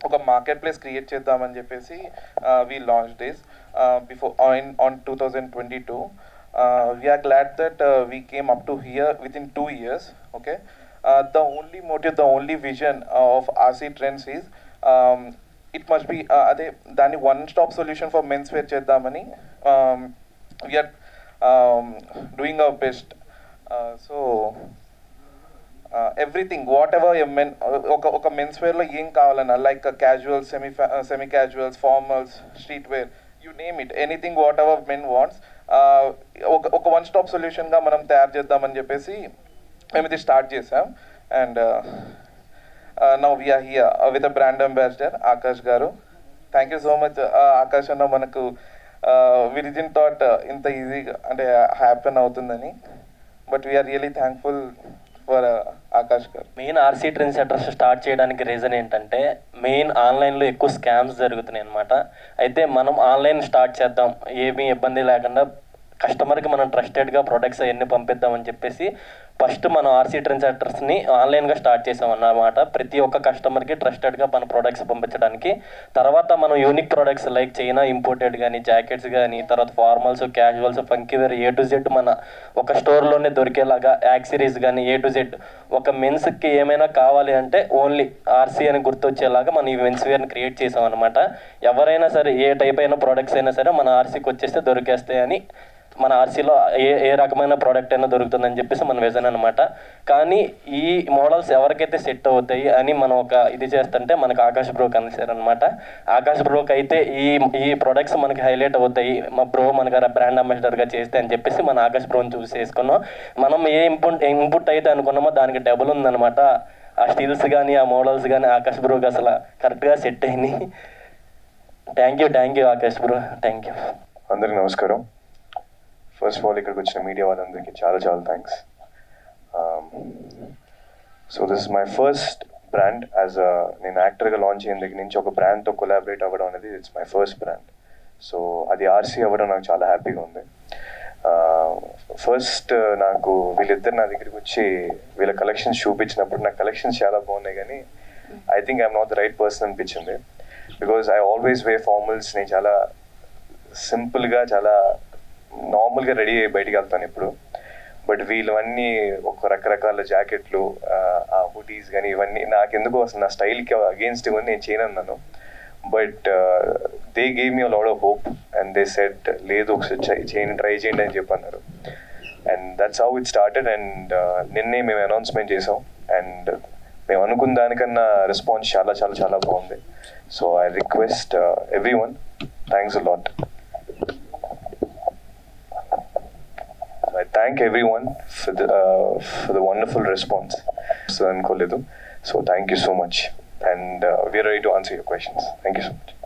ఒక market place create చేద్దామని చెప్పేసి we launch this before on on two thousand twenty two we're glad that we came up to here with in two years okay the only motive the only vision of RC Trends is it must be అదే దాన్ని one stop solution for men's wear చేద్దామని we're doing our best so everything whatever men ఒక ఒక men's వేర్లో ఏం కావాలన్నా like casual semi semi casuals formals street wear you name it anything whatever men wants ఒక ఒక వన్ స్టాప్ సొల్యూషన్గా మనం తయారు చేద్దామని చెప్పేసి మేము ఇది స్టార్ట్ చేసాం and now we're here with brand ambassador Akash garu thank you so much Akash అన్న మనకు విరిజిన్ థాట్ ఇంత ఈజీగా అంటే హ్యాపెన్ అవుతుందని. But we're really thankful for Akash garu main RC trend centres start చేయడానికి రీజన్ ఏంటంటే మెయిన్ ఆన్లైన్లో ఎక్కువ స్కామ్స్ జరుగుతున్నాయి అనమాట అయితే మనం ఆన్లైన్ స్టార్ట్ చేద్దాం. ఏమీ ఇబ్బంది లేకుండా కస్టమర్కి మనం ట్రస్టెడ్గా ప్రొడక్ట్స్ అవన్నీ పంపిద్దామని చెప్పేసి ఫస్ట్ మనం ఆర్సీ ట్రెండ్ సెంటర్స్ని ఆన్లైన్గా స్టార్ట్ చేసాం అన్నమాట ప్రతి ఒక్క కస్టమర్కి ట్రస్టెడ్గా మన ప్రొడక్ట్స్ పంపించడానికి. తర్వాత మనం unique products like China imported కానీ జాకెట్స్ కానీ తర్వాత formals casuals funky wear A to Z మన ఒక స్టోర్లోనే దొరికేలాగా యాక్సరీస్ కానీ ఏ టు జెడ్ ఒక మెన్స్కి ఏమైనా కావాలి అంటే ఓన్లీ ఆర్సీ అని గుర్తొచ్చేలాగా మనం ఈ మెన్స్ వేర్ని క్రియేట్ చేసాం అనమాట ఎవరైనా సరే ఏ టైప్ అయిన ప్రొడక్ట్స్ అయినా సరే మన ఆర్సీకి వచ్చేస్తే దొరికేస్తాయని మన ఆర్సీలో ఏ ఏ రకమైన ప్రోడక్ట్ అయినా దొరుకుతుందని చెప్పేసి మన విజన్ అనమాట కానీ ఈ మోడల్స్ ఎవరికైతే సెట్ అవుతాయి అని మనం ఒక ఇది చేస్తుంటే మనకు ఆకాశ్ బ్రోక్ అనేసారు అనమాట ఆకాశ్ బ్రోక్ అయితే ఈ ఈ ప్రొడక్ట్స్ మనకి హైలైట్ అవుతాయి. మా బ్రో మనకు బ్రాండ్ అంబాసిడర్గా చేస్తే అని చెప్పేసి మన ఆకాశ్ బ్రోని చూస్ చేసుకున్నాం. మనం ఏ ఇంపుట్ ఇన్పుట్ అయితే అనుకున్నామో దానికి డబుల్ ఉందన్నమాట. ఆ స్టీల్స్ కానీ ఆ మోడల్స్ కానీ ఆకాశ్ బ్రోకి అసలు కరెక్ట్గా సెట్ అయింది thank you thank you Akash bro. Thank you అందరికి నమస్కారం. ఫస్ట్ ఆఫ్ ఆల్ ఇక్కడికి వచ్చిన మీడియా వాళ్ళందరికీ చాలా చాలా thanks so this my first brand as a నేను యాక్టర్గా లాంచ్ అయిన దగ్గర నుంచి ఒక బ్రాండ్తో కొలాబరేట్ అవ్వడం అనేది it's my first brand so అది ఆర్సీ అవ్వడం నాకు చాలా హ్యాపీగా ఉంది. ఫస్ట్ నాకు వీళ్ళిద్దరు నా దగ్గరికి వచ్చి వీళ్ళ కలెక్షన్స్ చూపించినప్పుడు నా కలెక్షన్స్ చాలా బాగున్నాయి కానీ I think I'm not the right person అనిపించింది. Because I always wear formals నేను చాలా సింపుల్గా చాలా నార్మల్గా రెడీ అయ్యి బయటికి వెళ్తాను ఇప్పుడు బట్ వీళ్ళు అన్నీ ఒక రకరకాల జాకెట్లు ఆ హుడీస్ కానీ ఇవన్నీ నాకెందుకు అసలు నా స్టైల్కి అగేన్స్ట్ ఇవన్నీ నేను చేయనన్నాను but they gave me lot of hope and they said లేదు ఒకసారి చేయండి ట్రై చేయండి అని చెప్పి అన్నారు and that's how it started and నిన్నే మేము అనౌన్స్మెంట్ చేసాం. అండ్ మేము అనుకున్న దానికన్నా రెస్పాన్స్ చాలా చాలా చాలా బాగుంది. So I request everyone thanks lot thank everyone for the, uh, for the wonderful response. So, thank you so much. And uh, we are ready to answer your questions. Thank you so much.